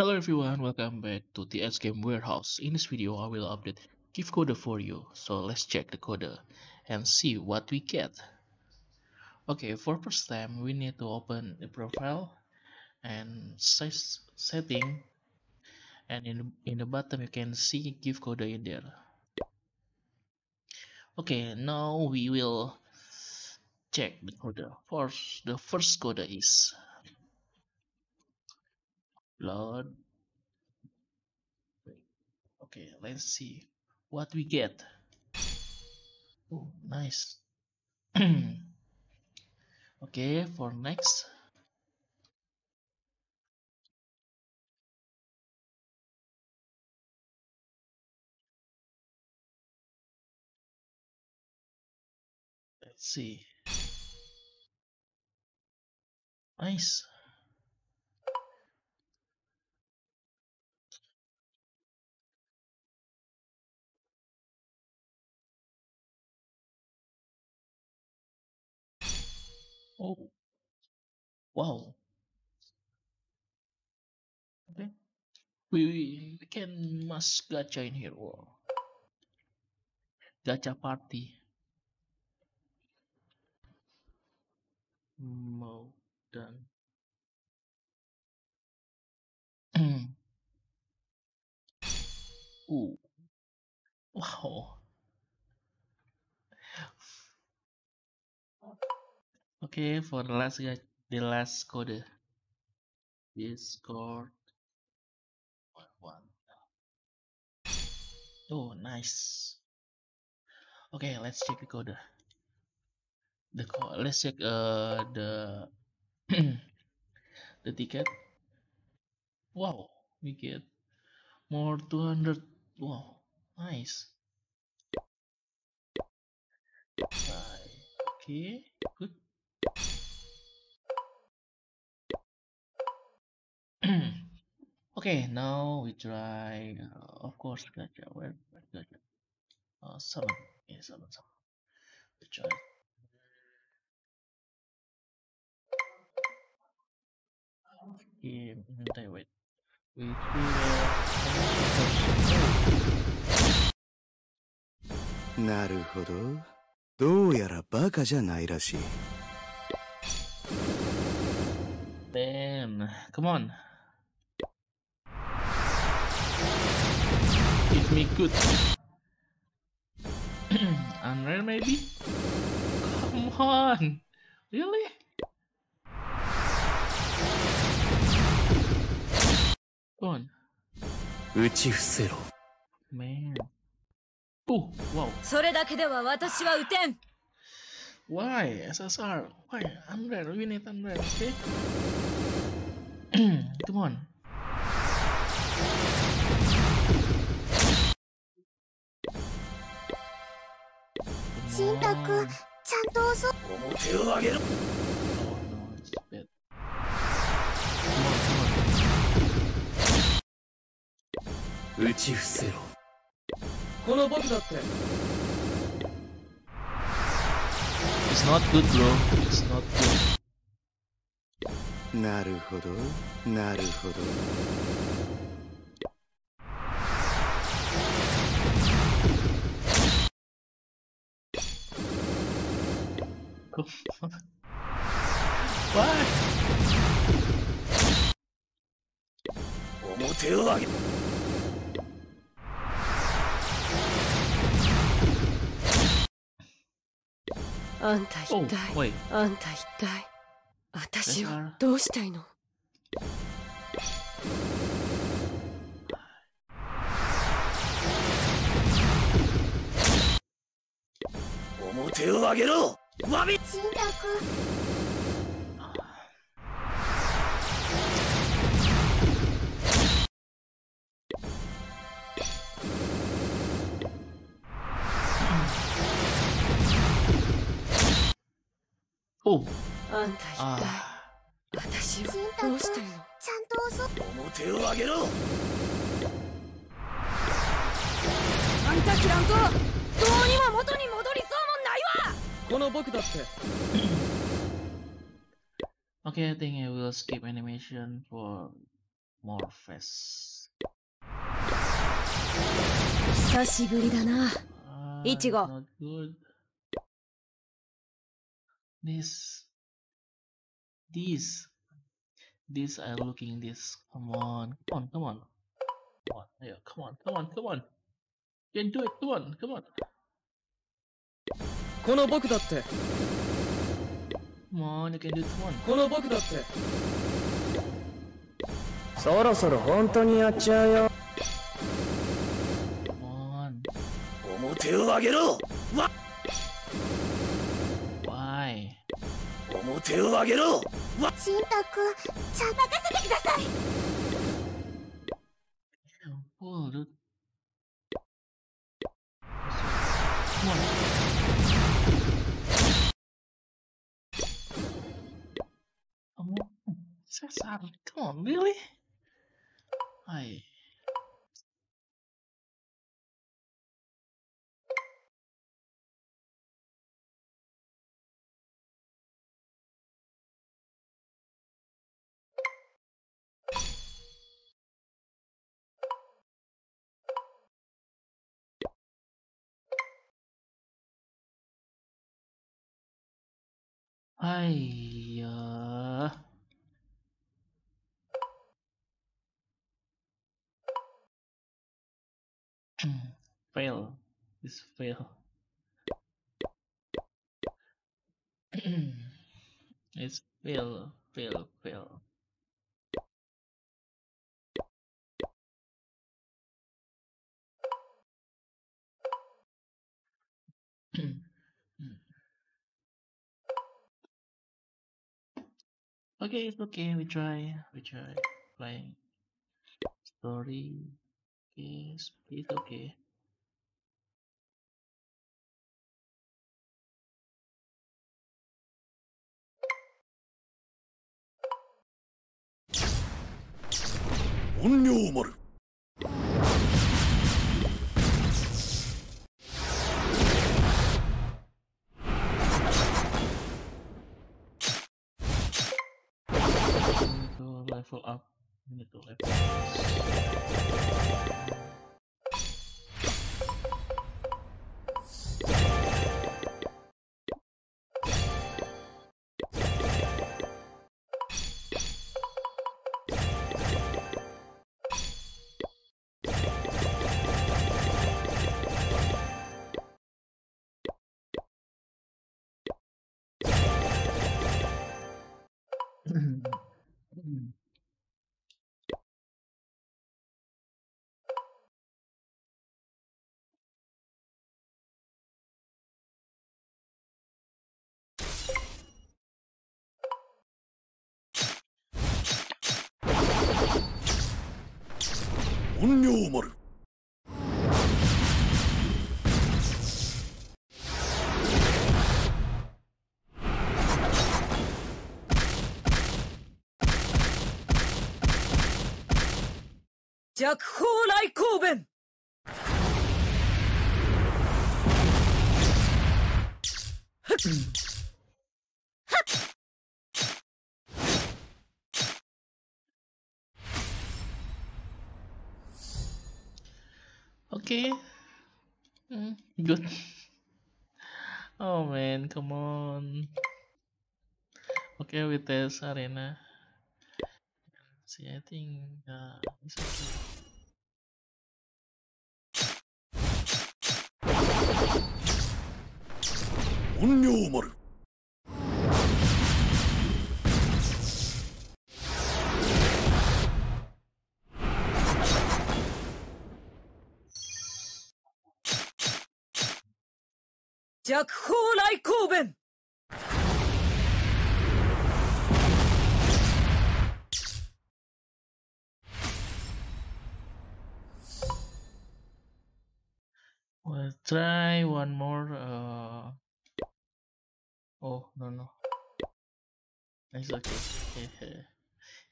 Hello everyone, welcome back to the Game Warehouse. In this video, I will update gift code for you. So let's check the code and see what we get. Okay, for first time, we need to open the profile and size setting. And in the, in the bottom, you can see gift code in there. Okay, now we will check the code. First, the first code is Lord. Okay, let's see what we get. Oh, nice. okay, for next. Let's see. Nice. Oh, wow. Okay. We, we can must gacha in here. Wow. Gacha party. Mode done. Ooh. Wow. Okay, for the last guy, the last code. Discord one. Oh, nice. Okay, let's check the code. The. Let's check uh the the ticket. Wow, we get more 200. Wow, nice. Okay, okay, now we try, uh, of course, gacha. Where, where gacha? Uh, seven. Yeah, seven, seven. We try. Okay, mm, wait. We do the なるほど。どうやらバカじゃないらしい。Damn, come on. Give me good. Unreal maybe? Come on. Really? Come on. 打ち伏せろ。Man. Oh, wow. それだけでは私は打てん Why? SSR? Why? Unreal, we need Unreal, okay? Come on. ちゃんとお手を上げるうち伏せこの僕だって It's not good, bro. なるほどなるほど。表を上げろ。あんた一 Oh, 体あんた一体私を SSR どうしたいの？表を上げろ。わびおあんた一体私はどうしたの？ちゃんと襲表を上げろ。あんたとどうにも元に戻 この僕だって Okay, I think I will skip animation for Morpheus. 久しぶりだな Ah, Ichigo. Not good. This. This. This I looking this. Come on. Come on. Come on. Come on. Yeah, come on. Come on. Come on. You can do it. Come on. Come on. この僕だって.この僕だって。そろそろ本当にやっちゃうよ.表を上げろ。Why? 表を上げろ。ちんたくちゃん任せてください on. Cesar, come on, really? Hi. Hi. Hmm. fail. This fail. it's fail, fail, fail. okay, it's okay. We try. We try playing story. Oke. Yes, please, okay. Onryomaru. level up. Ini tuh level. 音量丸。弱砲来弁、Okay. Mm, good. Oh man, come on. Okay, we test arena. See, I think uh, it's okay. –本弱砲来光弁 We'll try one more. Uh... Oh no no. It's okay.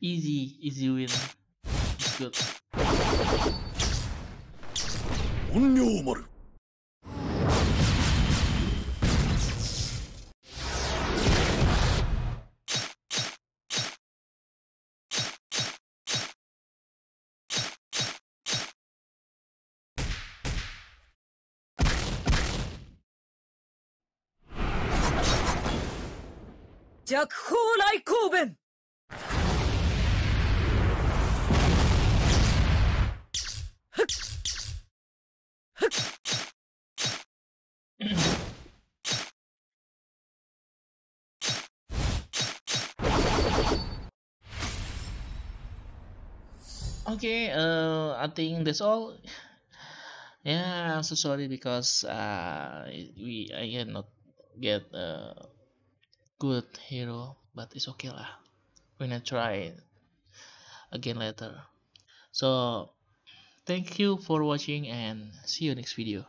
easy, easy win. It's good. 本領丸 弱砲来光弁 okay uh i think that's all yeah i'm so sorry because uh we i cannot get a good hero but it's okay lah. We're gonna try it again later. So thank you for watching and see you next video